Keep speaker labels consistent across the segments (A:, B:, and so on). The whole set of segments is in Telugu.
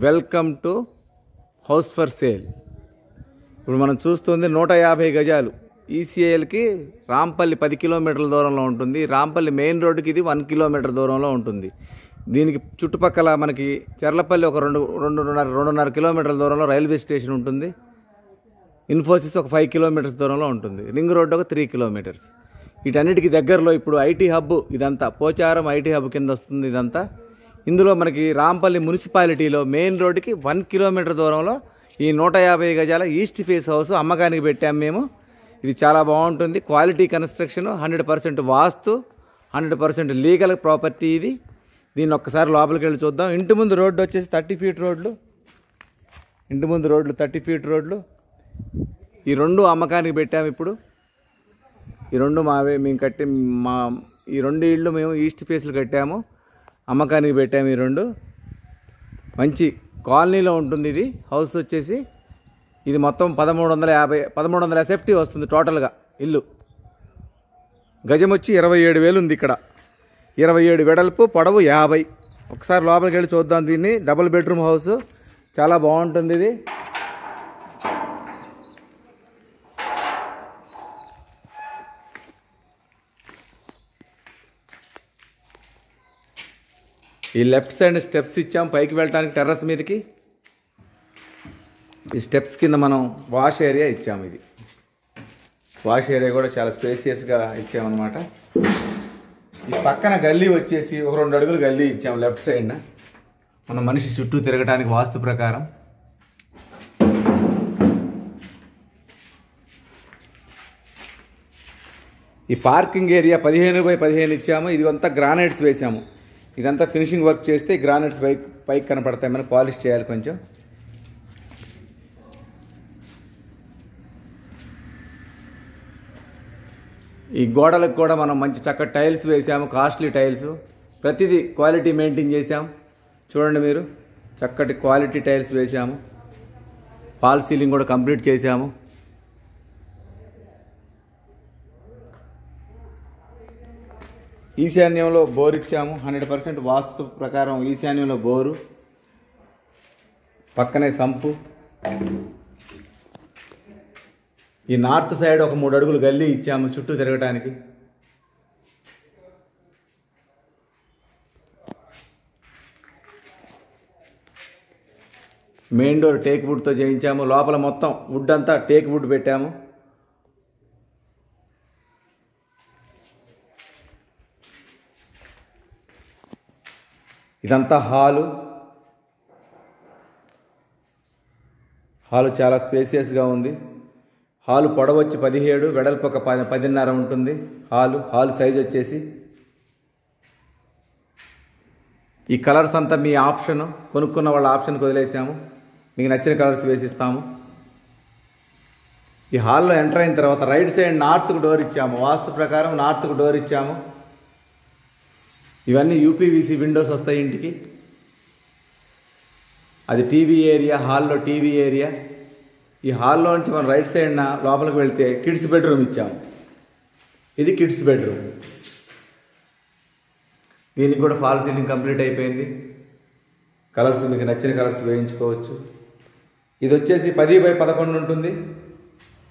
A: Welcome to house for sale. ఇప్పుడు మనం చూస్తుంది నూట యాభై గజాలు. ఈసీఐఎల్కి రాంపల్లి పది కిలోమీటర్ల దూరంలో ఉంటుంది. రాంపల్లి మెయిన్ రోడ్డుకి ఇది వన్ కిలోమీటర్ దూరంలో ఉంటుంది. దీనికి చుట్టుపక్కల మనకి చెర్లపల్లి ఒక రెండు రెండున్నర రెండున్నర కిలోమీటర్ల దూరంలో రైల్వే స్టేషన్ ఉంటుంది. ఇన్ఫోసిస్ ఒక ఫైవ్ కిలోమీటర్స్ దూరంలో ఉంటుంది. రింగ్ రోడ్ ఒక త్రీ కిలోమీటర్స్. వీటన్నిటికి దగ్గరలో ఇప్పుడు ఐటీ హబ్ ఇదంతా. పోచారం ఐటీ హబ్ కింద వస్తుంది ఇదంతా. ఇందులో మనకి రాంపల్లి మున్సిపాలిటీలో మెయిన్ రోడ్డుకి వన్ కిలోమీటర్ దూరంలో ఈ నూట యాభై గజాల ఈస్ట్ ఫేస్ హౌస్ అమ్మకానికి పెట్టాము మేము. ఇది చాలా బాగుంటుంది. Quality construction hundred percent vastu hundred percent legal property ఇది. దీన్ని ఒక్కసారి లోపలికి వెళ్ళి చూద్దాం. ఇంటి ముందు రోడ్డు వచ్చేసి థర్టీ ఫీట్ రోడ్లు. ఇంటి ముందు రోడ్లు థర్టీ ఫీట్ రోడ్లు. ఈ రెండు అమ్మకానికి పెట్టాము ఇప్పుడు. ఈ రెండు మావే మేము కట్టి మా ఈ రెండు ఇళ్ళు మేము ఈస్ట్ ఫేస్లు కట్టాము. అమ్మకానికి పెట్టాము ఈ రెండు. మంచి కాలనీలో ఉంటుంది ఇది. హౌస్ వచ్చేసి ఇది మొత్తం పదమూడు వందల యాభై పదమూడు వందల సేఫ్టీ వస్తుంది టోటల్గా ఇల్లు. గజం వచ్చి ఇరవై ఏడు వేలు ఉంది ఇక్కడ. ఇరవై ఏడు వెడల్పు పొడవు యాభై. ఒకసారి లోపలికి వెళ్ళి చూద్దాం దీన్ని. Double bedroom house. చాలా బాగుంటుంది ఇది. ఈ లెఫ్ట్ సైడ్ స్టెప్స్ ఇచ్చాం పైకి వెళ్ళడానికి టెర్రస్ మీదకి. ఈ స్టెప్స్ కింద మనం వాష్ ఏరియా ఇచ్చాము ఇది. వాష్ ఏరియా కూడా చాలా స్పేసియస్గా ఇచ్చామన్నమాట ఈ పక్కన గల్లీ వచ్చేసి ఒక రెండు అడుగులు గల్లీ ఇచ్చాము లెఫ్ట్ సైడ్న మన మనిషి చుట్టూ తిరగడానికి వాస్తు ప్రకారం. ఈ పార్కింగ్ ఏరియా పదిహేను బై పదిహేను ఇచ్చాము. ఇదంతా గ్రానైట్స్ వేసాము. ఇదంతా ఫినిషింగ్ వర్క్ చేస్తే గ్రానైట్స్ పైకి పైకి కనపడతాయి. మనం పాలిష్ చేయాలి కొంచెం. ఈ గోడలకు కూడా మనం మంచి చక్కటి టైల్స్ వేసాము కాస్ట్లీ టైల్స్. ప్రతిదీ క్వాలిటీ మెయింటైన్ చేసాము చూడండి మీరు చక్కటి క్వాలిటీ టైల్స్ వేసాము. ఫాల్ సీలింగ్ కూడా కంప్లీట్ చేసాము ఈశాన్యంలో బోర్ ఇచ్చాము. హండ్రెడ్ పర్సెంట్ వాస్తు ప్రకారం ఈశాన్యంలో బోరు. పక్కనే సంపు. ఈ నార్త్ సైడ్ ఒక మూడు అడుగులు గల్లీ ఇచ్చాము చుట్టూ తిరగటానికి. మెయిన్ డోర్ టేక్ వుడ్తో చేయించాము. లోపల మొత్తం వుడ్ అంతా టేక్ వుడ్ పెట్టాము. ఇదంతా హాలు. హాలు చాలా స్పేసియస్గా ఉంది. హాలు పొడవచ్చి పదిహేడు వెడల్పు ఒక పది పదిన్నర ఉంటుంది. హాలు హాల్ సైజ్ వచ్చేసి. ఈ కలర్స్ అంతా మీ ఆప్షన్ కొనుక్కున్న వాళ్ళ ఆప్షన్కి వదిలేసాము. మీకు నచ్చిన కలర్స్ వేసిస్తాము. ఈ హాల్లో ఎంటర్ అయిన తర్వాత రైట్ సైడ్ నార్త్కు డోర్ ఇచ్చాము. వాస్తు ప్రకారం నార్త్కు డోర్ ఇచ్చాము. ఇవన్నీ యూపీవీసీ విండోస్ వస్తాయి ఇంటికి. అది టీవీ ఏరియా హాల్లో టీవీ ఏరియా. ఈ హాల్లో నుంచి మనం రైట్ సైడ్ లోపలికి వెళ్తే కిడ్స్ బెడ్రూమ్ ఇచ్చాము. ఇది కిడ్స్ బెడ్రూమ్. దీనికి కూడా ఫాల్ సీలింగ్ కంప్లీట్ అయిపోయింది. కలర్స్ మీకు నచ్చిన కలర్స్ వేయించుకోవచ్చు. ఇది వచ్చేసి పది బై పదకొండు ఉంటుంది.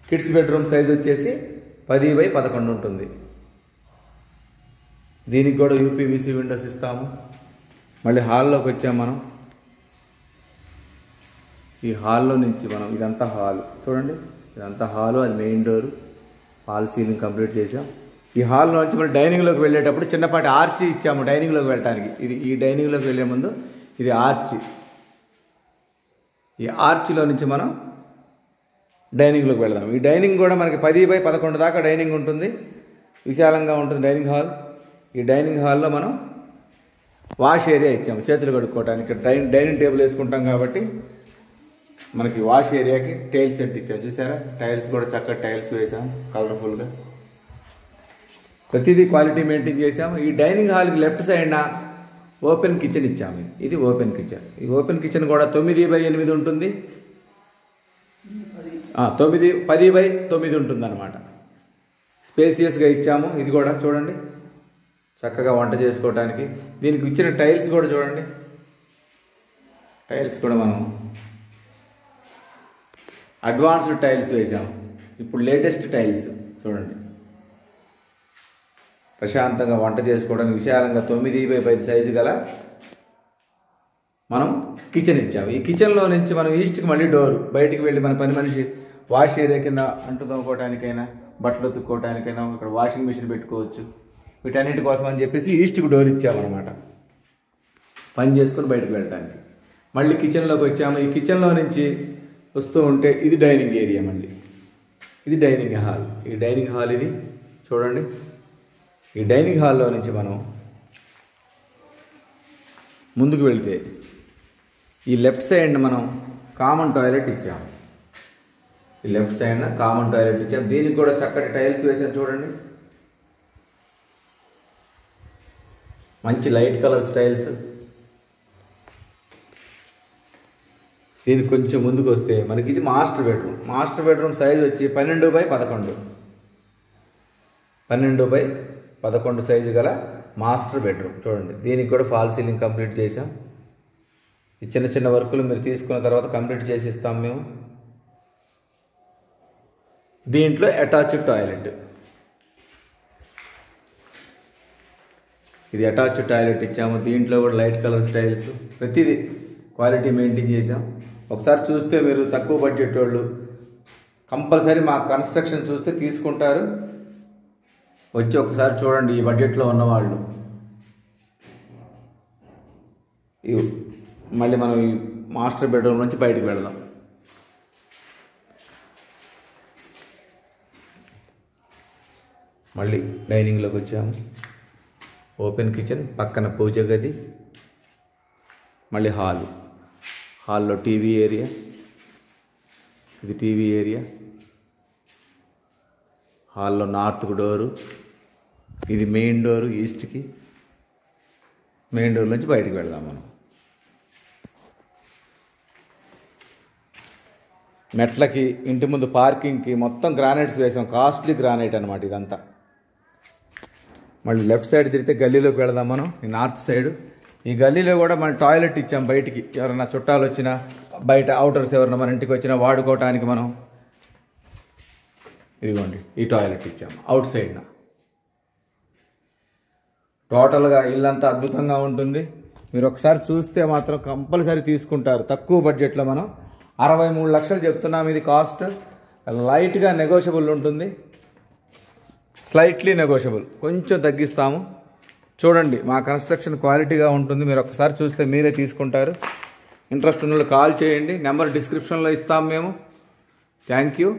A: కిడ్స్ బెడ్రూమ్ సైజ్ వచ్చేసి పది బై పదకొండు ఉంటుంది. దీనికి కూడా యూపీవీసీ విండోస్ ఇస్తాము. మళ్ళీ హాల్లోకి వచ్చాం మనం. ఈ హాల్లో నుంచి మనం ఇదంతా హాల్. చూడండి ఇదంతా హాలు అది main door hall ceiling complete చేసాం ఈ హాల్లో నుంచి మనం డైనింగ్లోకి వెళ్ళేటప్పుడు చిన్నపాటి ఆర్చి ఇచ్చాము డైనింగ్లోకి వెళ్ళటానికి. ఇది ఈ డైనింగ్లోకి వెళ్ళే ముందు ఇది ఆర్చి ఈ ఆర్చిలో నుంచి మనం డైనింగ్లోకి వెళ్దాం. ఈ డైనింగ్ కూడా మనకి పది బై పదకొండు దాకా డైనింగ్ ఉంటుంది. విశాలంగా ఉంటుంది డైనింగ్ హాల్ ఈ డైనింగ్ హాల్లో మనం వాష్ ఏరియా ఇచ్చాము. చేతులు కడుక్కోవడానికి డైన్ డైనింగ్ టేబుల్ వేసుకుంటాం కాబట్టి మనకి వాష్ ఏరియాకి టైల్స్ సెట్ ఇచ్చాం. చూసారా? టైల్స్ కూడా చక్కటి టైల్స్ వేసాం కలర్ఫుల్గా. ప్రతిదీ క్వాలిటీ మెయింటైన్ చేసాము ఈ డైనింగ్ హాల్కి లెఫ్ట్ సైడ్న ఓపెన్ కిచెన్ ఇచ్చాము ఇది. Open kitchen. ఈ ఓపెన్ కిచెన్ కూడా తొమ్మిది బై ఎనిమిది ఉంటుంది. తొమ్మిది పది బై తొమ్మిది ఉంటుంది అనమాట స్పేసియస్గా ఇచ్చాము. ఇది కూడా చూడండి. చక్కగా వంట చేసుకోవడానికి దీనికి ఇచ్చిన టైల్స్ కూడా చూడండి. టైల్స్ కూడా మనం అడ్వాన్స్డ్ టైల్స్ వేసాం. ఇప్పుడు లేటెస్ట్ టైల్స్ చూడండి. ప్రశాంతంగా వంట చేసుకోవడానికి విశాలంగా తొమ్మిది బై పది సైజు గల మనం కిచెన్ ఇచ్చాము ఈ కిచెన్లో నుంచి మనం ఈస్ట్కి మళ్ళీ డోర్ బయటికి వెళ్ళి మన పని మనిషి వాష్ ఏరియా కింద అంటు తోముకోవడానికైనా బట్టలు ఉతుక్కోవడానికైనా ఇక్కడ వాషింగ్ మిషన్ పెట్టుకోవచ్చు. వీటన్నిటి కోసం అని చెప్పేసి ఈస్ట్కి డోర్ ఇచ్చామన్నమాట. పని చేసుకొని బయటకు వెళ్ళడానికి. మళ్ళీ కిచెన్లోకి వచ్చాము. ఈ కిచెన్లో నుంచి వస్తూ ఉంటే ఇది డైనింగ్ ఏరియా మళ్ళీ. ఇది డైనింగ్ హాల్. ఈ డైనింగ్ హాల్ ఇది. చూడండి. ఈ డైనింగ్ హాల్లో నుంచి మనం ముందుకు వెళితే ఈ లెఫ్ట్ సైడ్ మనం కామన్ టాయిలెట్ ఇచ్చాము. ఈ లెఫ్ట్ సైడ్ కామన్ టాయిలెట్ ఇచ్చాము. దీనికి కూడా చక్కటి టైల్స్ వేసాను చూడండి. మంచి లైట్ కలర్ స్టైల్స్. దీనికి కొంచెం ముందుకు వస్తే మనకి ఇది master bedroom. Master bedroom size వచ్చి పన్నెండు బై పదకొండు. పన్నెండు బై పదకొండు సైజు గల మాస్టర్ బెడ్రూమ్. చూడండి దీనికి కూడా ఫాల్ సీలింగ్ కంప్లీట్ చేసాం ఈ చిన్న చిన్న వర్కులు మీరు తీసుకున్న తర్వాత కంప్లీట్ చేసి ఇస్తాం మేము. దీంట్లో అటాచ్డ్ టాయిలెట్. ఇది అటాచ్డ్ టాయిలెట్ ఇచ్చాము. దీంట్లో కూడా లైట్ కలర్ స్టైల్స్ ప్రతిదీ క్వాలిటీ మెయింటైన్ చేసాం ఒకసారి చూస్తే మీరు తక్కువ బడ్జెట్ వాళ్ళు కంపల్సరీ మా కన్స్ట్రక్షన్ చూస్తే తీసుకుంటారు. వచ్చి ఒకసారి చూడండి ఈ బడ్జెట్లో ఉన్నవాళ్ళు మళ్ళీ మనం ఈ మాస్టర్ బెడ్రూమ్ నుంచి బయటకు వెళదాం. మళ్ళీ డైనింగ్లోకి వచ్చాము. ఓపెన్ కిచెన్ పక్కన పూజ గది మళ్ళీ హాల్. హాల్లో టీవీ ఏరియా ఇది టీవీ ఏరియా. హాల్లో నార్త్కు డోరు ఇది మెయిన్ డోరు ఈస్ట్కి మెయిన్ డోర్ నుంచి బయటికి వెళ్దాం మనం. మెట్లకి ఇంటి ముందు పార్కింగ్కి మొత్తం గ్రానైట్స్ వేసాం. కాస్ట్లీ గ్రానైట్ అనమాట ఇదంతా. మళ్ళీ లెఫ్ట్ సైడ్ తిరిగితే గల్లీలోకి వెళదాం మనం ఈ నార్త్ సైడ్. ఈ గల్లీలో కూడా మనం టాయిలెట్ ఇచ్చాం బయటికి. ఎవరైనా చుట్టాలు వచ్చినా బయట అవుటర్స్ ఎవరైనా మన ఇంటికి వచ్చినా వాడుకోవటానికి మనం ఇదిగోండి ఈ టాయిలెట్ ఇచ్చాం అవుట్ సైడ్న. టోటల్గా ఇల్లంతా అద్భుతంగా ఉంటుంది. మీరు ఒకసారి చూస్తే మాత్రం కంపల్సరీ తీసుకుంటారు తక్కువ బడ్జెట్లో మనం. అరవై మూడు లక్షలు చెప్తున్నాం ఇది కాస్ట్. లైట్గా నెగోషియబుల్ ఉంటుంది. స్లైట్లీ నెగోషియబుల్ కొంచెం తగ్గిస్తాము. చూడండి మా కన్స్ట్రక్షన్ క్వాలిటీగా ఉంటుంది. మీరు ఒకసారి చూస్తే మీరే తీసుకుంటారు. ఇంట్రెస్ట్ ఉన్న కాల్ చేయండి. నెంబర్ డిస్క్రిప్షన్లో ఇస్తాం మేము. Thank you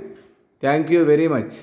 A: thank you very much